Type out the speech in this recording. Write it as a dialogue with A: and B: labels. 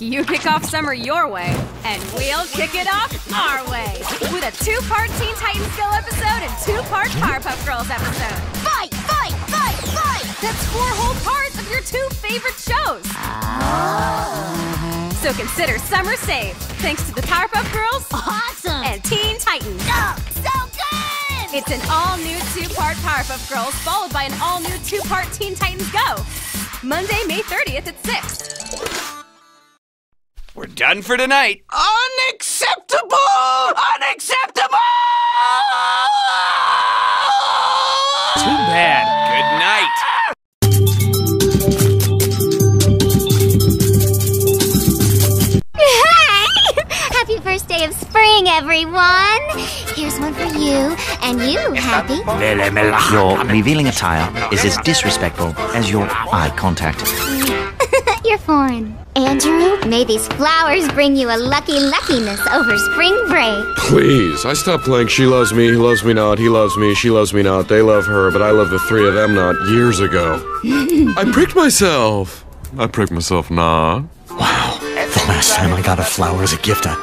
A: You kick off summer your way, and we'll kick it off our way with a two-part Teen Titans Go episode and two-part Powerpuff Girls episode. Fight, fight, fight, fight! That's four whole parts of your two favorite shows. So consider summer saved, thanks to the Powerpuff Girls
B: Awesome!
A: and Teen Titans.
B: Oh, so good!
A: It's an all-new two-part Powerpuff Girls followed by an all-new two-part Teen Titans Go. Monday, May 30th at 6.
C: We're done for tonight. Unacceptable! Unacceptable! Too bad. Good night.
B: Hi! Happy first day of spring, everyone! Here's one for you, and you, Happy.
D: Your revealing attire is as disrespectful as your eye contact.
B: You're foreign. Andrew, may these flowers bring you a lucky luckiness over spring break.
E: Please, I stopped playing She Loves Me, He Loves Me Not, He Loves Me, She Loves Me Not, They Love Her, but I love the three of them not years ago. I pricked myself. I pricked myself not.
D: Wow, the last time I got a flower as a gift, I,